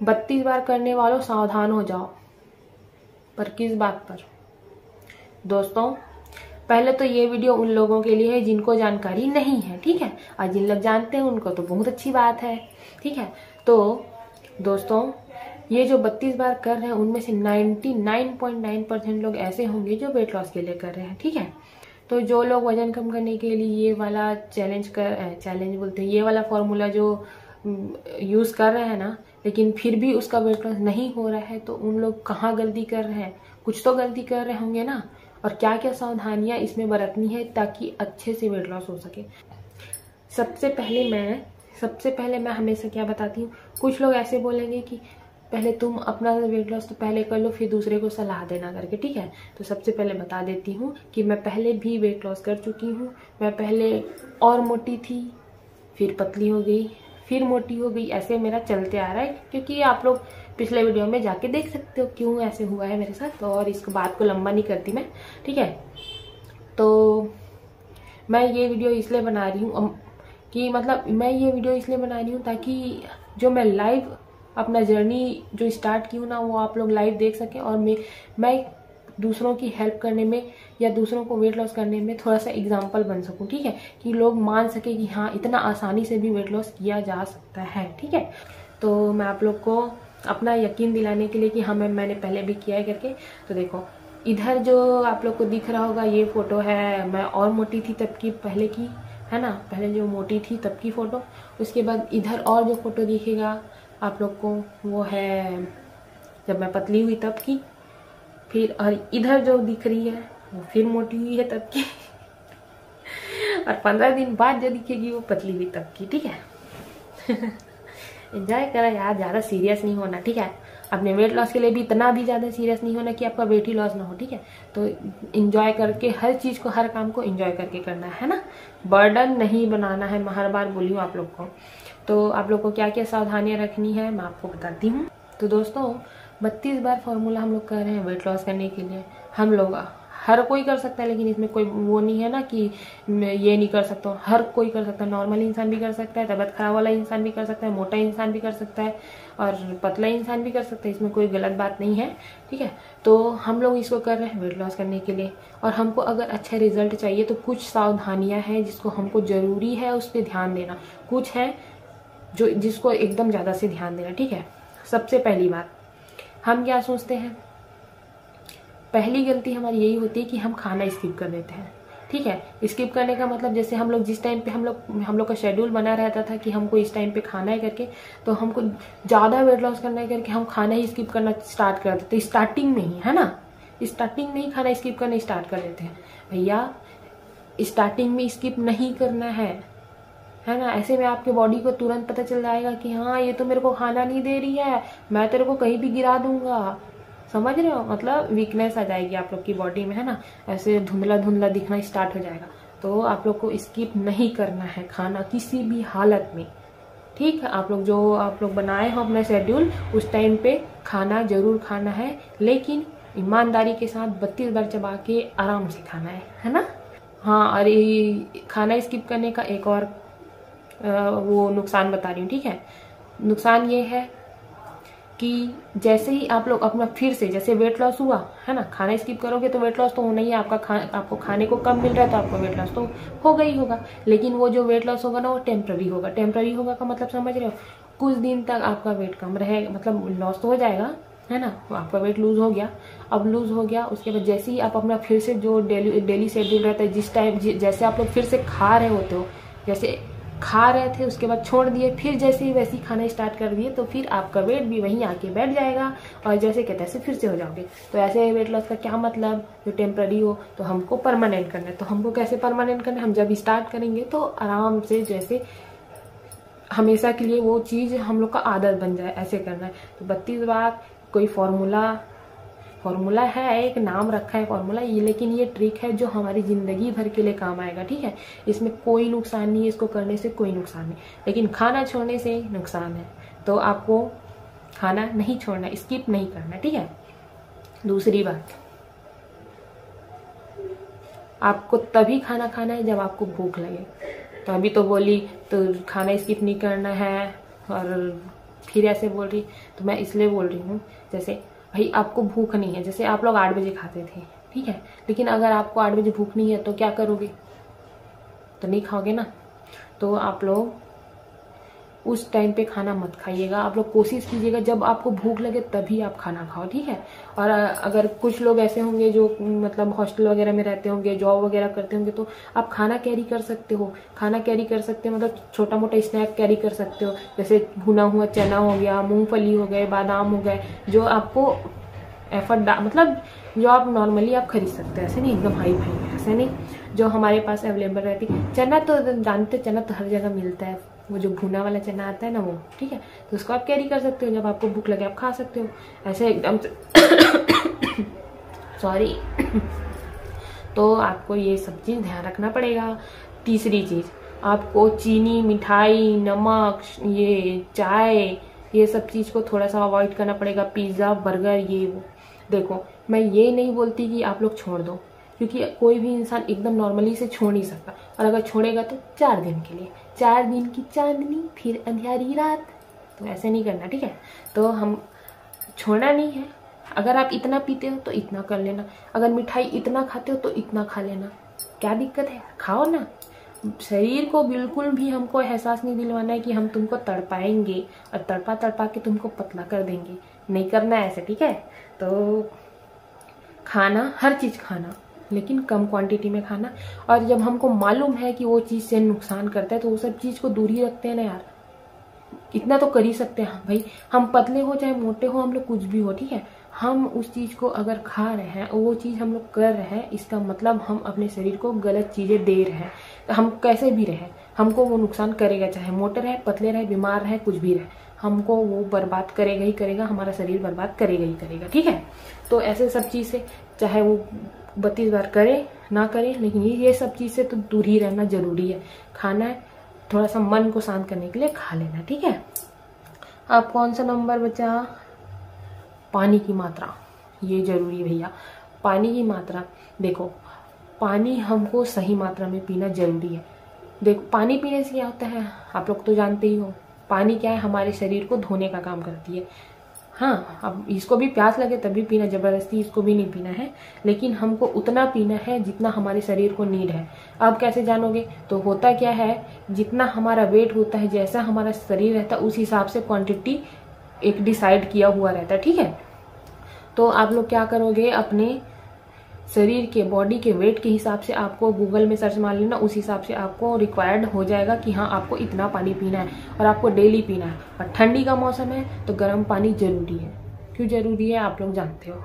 बत्तीस बार करने वालों सावधान हो जाओ। पर किस बात पर? दोस्तों, पहले तो ये वीडियो उन लोगों के लिए है जिनको जानकारी नहीं है, ठीक है? और जिन लोग जानते हैं उनको तो बहुत अच्छी बात है, ठीक है? तो दोस्तों, ये जो 32 बार कर रहे हैं, उनमें से 99.9 परसेंट लोग ऐसे होंगे जो वेट लॉस के लिए कर रहे हैं, ठीक है? तो जो लोग वज़न कम करने के लिए ये वाला चैलेंज कर चैलेंज बोलते हैं, ये वाला फॉर्मूला जो यूज़ कर रहे हैं ना लेकिन फिर भी उसका वेट लॉस नहीं हो रहा है तो उन लोग कहाँ गलती कर रहे हैं? कुछ तो गलती कर रहे होंगे ना? और क्या क्या सावधानियाँ इसमें बरतनी है ताकि अच्छे से वेट लॉस हो सके? सबसे पहले मैं, सबसे पहले मैं हमेशा क्या बताती हूँ? कुछ लोग ऐसे बोलेंगे कि पहले तुम अपना वेट लॉस तो पहले कर लो, फिर दूसरे को सलाह देना करके, ठीक है? तो सबसे पहले बता देती हूँ कि मैं पहले भी वेट लॉस कर चुकी हूँ। मैं पहले और मोटी थी, फिर पतली हो गई। फिर मोटी हो गई, ऐसे मेरा चलते आ रहा है, क्योंकि आप लोग पिछले वीडियो में जाके देख सकते हो क्यों ऐसे हुआ है मेरे साथ, और इस बात को लंबा नहीं करती मैं, ठीक है? तो मैं ये वीडियो इसलिए बना रही हूँ कि मतलब मैं ये वीडियो इसलिए बना रही हूँ ताकि जो मैं लाइव अपना जर्नी जो स्टार्ट की हूँ ना, वो आप लोग लाइव देख सकें, और मैं मैं दूसरों की हेल्प करने में या दूसरों को वेट लॉस करने में थोड़ा सा एग्ज़ाम्पल बन सकूँ, ठीक है? कि लोग मान सके कि हाँ इतना आसानी से भी वेट लॉस किया जा सकता है, ठीक है? तो मैं आप लोग को अपना यकीन दिलाने के लिए कि हाँ मैम मैंने पहले भी किया है करके। तो देखो, इधर जो आप लोग को दिख रहा होगा, ये फ़ोटो है, मैं और मोटी थी तब की पहले की, है ना? पहले जो मोटी थी तब की फ़ोटो। उसके बाद इधर और जो फ़ोटो दिखेगा आप लोग को, वो है जब मैं पतली हुई तब की। फिर और इधर जो दिख रही है फिर मोटी हुई है तब की। और पंद्रह दिन बाद जो दिखेगी वो पतली हुई तब की, ठीक है? इंजॉय करा यार, ज़्यादा सीरियस नहीं होना, ठीक है? अपने वेट लॉस के लिए भी इतना भी ज़्यादा सीरियस नहीं होना कि आपका वेट ही लॉस ना हो, ठीक है? तो इंजॉय करके, हर चीज़ को, हर काम को इंजॉय करके करना है ना? बर्डन नहीं बनाना है, मैं हर बार बोली हूँ आप लोग को। तो आप लोग को क्या क्या सावधानियाँ रखनी है, मैं आपको बताती हूँ। तो दोस्तों, बत्तीस बार फॉर्मूला हम लोग कर रहे हैं वेट लॉस करने के लिए, हम लोग हर कोई कर सकता है, लेकिन इसमें कोई वो नहीं है ना कि ये नहीं कर सकता हर कोई कर सकता है। नॉर्मल इंसान भी कर सकता है, तबियत खराब वाला इंसान भी कर सकता है, मोटा इंसान भी कर सकता है, और पतला इंसान भी कर सकता है। इसमें कोई गलत बात नहीं है, ठीक है? तो हम लोग इसको कर रहे हैं वेट लॉस करने के लिए। और हमको अगर अच्छा रिज़ल्ट चाहिए तो कुछ सावधानियाँ हैं जिसको हमको ज़रूरी है उस पर ध्यान देना। कुछ है जो, जिसको एकदम ज़्यादा से ध्यान देना, ठीक है? सबसे पहली बात, हम क्या सोचते हैं? पहली गलती हमारी यही होती है कि हम खाना स्किप कर देते हैं। ठीक है? स्किप करने का मतलब जैसे हम लोग जिस टाइम पे हम लोग हम लोग का शेड्यूल बना रहता था कि हमको इस टाइम पे खाना है करके तो हमको ज़्यादा वेट लॉस करना है करके हम खाना ही स्किप करना स्टार्ट कर देते स्टार्टिंग में ही, है ना? स्टार्टिंग में ही खाना स्किप करना स्टार्ट कर देते हैं। भैया स्टार्टिंग में स्किप नहीं करना है। है ना? ऐसे में आपके बॉडी को तुरंत पता चल जाएगा कि हाँ ये तो मेरे को खाना नहीं दे रही है। मैं तेरे को कहीं भी गिरा दूँगा। समझ रहे हो? मतलब वीकनेस आ जाएगी आप लोग की बॉडी में है ना? ऐसे धुंधला धुंधला दिखना स्टार्ट हो जाएगा। तो आप लोग को स्किप नहीं करना है खाना किसी भी हालत में। ठीक है? आप लोग जो आप लोग बनाए हो अपना शेड्यूल उस टाइम पे खाना ज़रूर खाना है लेकिन ईमानदारी के साथ बत्तीस बार चबा के आराम से खाना है है ना? हाँ और खाना स्किप करने का एक और आ, वो नुकसान बता रही हूँ ठीक है? नुकसान ये है कि जैसे ही आप लोग अपना फिर से, जैसे वेट लॉस हुआ, है ना? खाना स्किप करोगे तो वेट लॉस तो होना ही है। आपका खा, आपको खाने को कम मिल रहा है तो आपको वेट लॉस तो होगा ही होगा। लेकिन वो जो वेट लॉस होगा ना, वो टेम्प्ररी होगा। टेम्प्ररी होगा का मतलब समझ रहे हो? कुछ दिन तक आपका वेट कम रहेगा मतलब लॉस तो हो जाएगा, है ना? आपका वेट लूज हो गया। अब लूज हो गया, उसके बाद जैसे ही आप अपना फिर से जो डेली डेली शेड्यूल रहता है, जिस टाइम जैसे आप लोग फिर से खा रहे होते हो, जैसे खा रहे थे, उसके बाद छोड़ दिए, फिर जैसे ही वैसे ही खाना स्टार्ट कर दिए तो फिर आपका वेट भी वहीं आके बैठ जाएगा और जैसे कहते हैं फिर से हो जाओगे। तो ऐसे वेट लॉस का क्या मतलब? जो टेम्प्ररी हो तो हमको परमानेंट करना है। तो हमको कैसे परमानेंट करना है? हम जब स्टार्ट करेंगे तो आराम से जैसे हमेशा के लिए वो चीज़ हम लोग का आदत बन जाए, ऐसे करना है। तो बत्तीस बार कोई फॉर्मूला फॉर्मूला है, एक नाम रखा है फॉर्मूला, ये लेकिन ये ट्रिक है जो हमारी ज़िंदगी भर के लिए काम आएगा, ठीक है? इसमें कोई नुकसान नहीं है, इसको करने से कोई नुकसान नहीं लेकिन खाना छोड़ने से नुकसान है तो आपको खाना नहीं छोड़ना स्किप नहीं करना, ठीक है? दूसरी बात, आपको तभी खाना खाना है जब आपको भूख लगे। तो अभी तो बोली तो खाना स्किप नहीं करना है, और फिर ऐसे बोल रही तो मैं इसलिए बोल रही हूँ, जैसे भाई, आपको भूख नहीं है। जैसे आप लोग आठ बजे खाते थे, ठीक है? लेकिन अगर आपको आठ बजे भूख नहीं है तो क्या करोगे? तो नहीं खाओगे ना? तो आप लोग उस टाइम पे खाना मत खाइएगा। आप लोग कोशिश कीजिएगा, जब आपको भूख लगे तभी आप खाना खाओ, ठीक है? और अगर कुछ लोग ऐसे होंगे जो मतलब हॉस्टल वगैरह में रहते होंगे जॉब वगैरह करते होंगे तो आप खाना कैरी कर सकते हो। खाना कैरी कर सकते हो मतलब छोटा मोटा स्नैक कैरी कर सकते हो। जैसे भुना हुआ चना हो गया, मूंगफली हो गए, बादाम हो गए, जो आपको एफर्ट मतलब जो आप नॉर्मली आप खरीद सकते हैं। ऐसे नहीं, एकदम हाई फाई ऐसे नहीं, जो हमारे पास अवेलेबल रहती। चना तो जानते, चना तो हर जगह मिलता है। वो जो भुना वाला चना आता है ना वो, ठीक है? तो उसको आप कैरी कर सकते हो जब आपको भूख लगे, आप खा सकते हो। ऐसे एकदम सॉरी तो आपको ये सब चीज़ ध्यान रखना पड़ेगा। तीसरी चीज़, आपको चीनी, मिठाई, नमक, ये चाय, ये सब चीज़ को थोड़ा सा अवॉइड करना पड़ेगा। पिज़्ज़ा, बर्गर, ये वो। देखो, मैं ये नहीं बोलती कि आप लोग छोड़ दो, क्योंकि कोई भी इंसान एकदम नॉर्मली से छोड़ नहीं सकता। और अगर छोड़ेगा तो चार दिन के लिए। चार दिन की चांदनी, फिर अंधियारी रात। तो ऐसे नहीं करना, ठीक है? तो हम छोड़ना नहीं है। अगर आप इतना पीते हो तो इतना कर लेना। अगर मिठाई इतना खाते हो तो इतना खा लेना। क्या दिक्कत है? खाओ ना। शरीर को बिल्कुल भी हमको एहसास नहीं दिलवाना है कि हम तुमको तड़पाएँगे और तड़पा तड़पा के तुमको पतला कर देंगे। नहीं करना है ऐसे, ठीक है? तो खाना, हर चीज़ खाना। लेकिन कम क्वांटिटी में खाना। और जब हमको मालूम है कि वो चीज़ से नुकसान करता है तो वो सब चीज़ को दूर ही रखते हैं ना यार। इतना तो कर ही सकते हैं भाई। हम पतले हो चाहे मोटे हो, हम लोग कुछ भी हो, ठीक है? हम उस चीज़ को अगर खा रहे हैं वो चीज़ हम लोग कर रहे हैं, इसका मतलब हम अपने शरीर को गलत चीज़ें दे रहे हैं। तो हम कैसे भी रहे, हमको वो नुकसान करेगा, चाहे मोटे रहे, पतले रहे, बीमार रहे, कुछ भी रहे। हमको वो बर्बाद करेगा ही करेगा, हमारा शरीर बर्बाद करेगा ही करेगा, ठीक है? तो ऐसे सब चीज़ से चाहे वो बत्तीस बार करे, ना करें, लेकिन ये सब चीज़ से तो दूर ही रहना ज़रूरी है। खाना है थोड़ा सा मन को शांत करने के लिए खा लेना, ठीक है? अब कौन सा नंबर बचा? पानी की मात्रा। ये ज़रूरी भैया। पानी की मात्रा। देखो, पानी हमको सही मात्रा में पीना ज़रूरी है। देखो, पानी पीने से क्या होता है? आप लोग तो जानते ही हो। पानी क्या है? हमारे शरीर को धोने का काम करती है। हाँ अब इसको भी प्यास लगे तभी पीना, ज़बरदस्ती इसको भी नहीं पीना है। लेकिन हमको उतना पीना है जितना हमारे शरीर को नीड है। अब कैसे जानोगे? तो होता क्या है, जितना हमारा वेट होता है, जैसा हमारा शरीर रहता है उस हिसाब से क्वांटिटी एक डिसाइड किया हुआ रहता है ठीक है? तो आप लोग क्या करोगे, अपने शरीर के बॉडी के वेट के हिसाब से आपको गूगल में सर्च मार लेना, उस हिसाब से आपको रिक्वायर्ड हो जाएगा कि हाँ आपको इतना पानी पीना है और आपको डेली पीना है। और ठंडी का मौसम है तो गर्म पानी ज़रूरी है। क्यों ज़रूरी है? आप लोग जानते हो।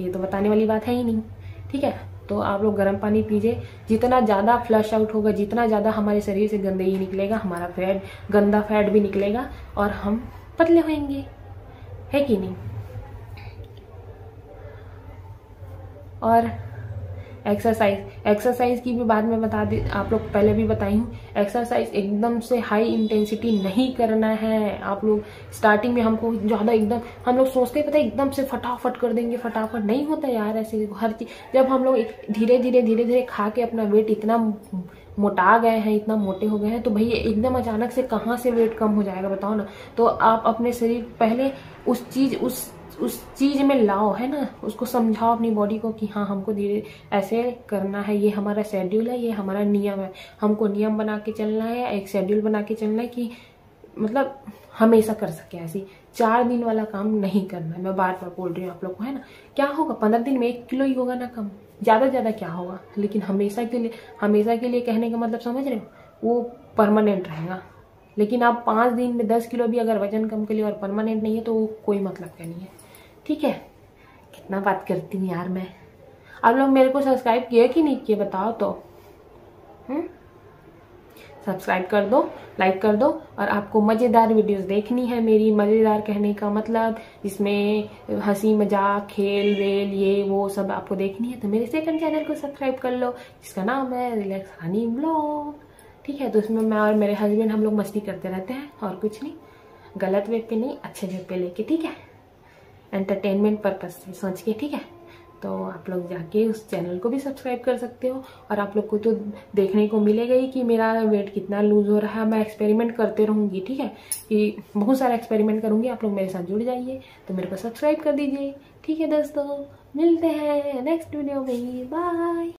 ये तो बताने वाली बात है ही नहीं। ठीक है? तो आप लोग गर्म पानी पीजिए। जितना ज़्यादा फ्लश आउट होगा, जितना ज़्यादा हमारे शरीर से गंदगी निकलेगा, हमारा फैट गंदा फैट भी निकलेगा और हम पतले होंगे है कि नहीं? और एक्सरसाइज एक्सरसाइज की भी बाद में बता दी, आप लोग पहले भी बताई हूँ एक्सरसाइज एकदम से हाई इंटेंसिटी नहीं करना है। आप लोग स्टार्टिंग में हमको ज़्यादा एकदम, हम लोग सोचते पता एकदम से फटाफट कर देंगे, फटाफट। नहीं होता यार ऐसे, हर चीज़, जब हम लोग धीरे धीरे धीरे धीरे खा के अपना वेट इतना मोटा गए हैं, इतना मोटे हो गए हैं तो भैया एकदम अचानक से कहाँ से वेट कम हो जाएगा, बताओ ना। तो आप अपने शरीर, पहले उस चीज़, उस उस चीज़ में लाओ, है ना? उसको समझाओ अपनी बॉडी को कि हाँ हमको धीरे ऐसे करना है, ये हमारा शेड्यूल है, ये हमारा नियम है। हमको नियम बना के चलना है, एक शेड्यूल बना के चलना है कि मतलब हमेशा कर सके ऐसी। चार दिन वाला काम नहीं करना है, मैं बार बार बोल रही हूँ आप लोग को, है ना? क्या होगा? पंद्रह दिन में एक किलो ही होगा ना कम? ज़्यादा ज़्यादा क्या होगा? लेकिन हमेशा के लिए, हमेशा के लिए कहने का मतलब समझ रहे हो? वो परमानेंट रहेगा। लेकिन आप पाँच दिन में दस किलो भी अगर वज़न कम के लिए और परमानेंट नहीं है तो कोई मतलब का नहीं है। ठीक है? कितना बात करती हूँ यार मैं। आप लोग मेरे को सब्सक्राइब किए कि नहीं किए बताओ तो। हम्म? सब्सक्राइब कर दो लाइक कर दो और आपको मज़ेदार वीडियोस देखनी है मेरी। मज़ेदार कहने का मतलब जिसमें हँसी, मज़ाक, खेल, वेल, ये, वो सब आपको देखनी है तो मेरे सेकंड चैनल को सब्सक्राइब कर लो, जिसका नाम है रिलैक्स हनी ब्लॉग ठीक है तो उसमें मैं और मेरे हस्बैंड हम लोग मस्ती करते रहते हैं और कुछ नहीं। गलत वे पे नहीं, अच्छे वे पे लेके, ठीक है? एंटरटेनमेंट पर्पज से सोच के, ठीक है? तो आप लोग जाके उस चैनल को भी सब्सक्राइब कर सकते हो और आप लोग को तो देखने को मिलेगा ही कि मेरा वेट कितना लूज हो रहा है। मैं एक्सपेरिमेंट करते रहूँगी, ठीक है? कि बहुत सारा एक्सपेरिमेंट करूँगी, आप लोग मेरे साथ जुड़ जाइए तो मेरे को सब्सक्राइब कर दीजिए, ठीक है दोस्तों? मिलते हैं नेक्स्ट वीडियो में बाय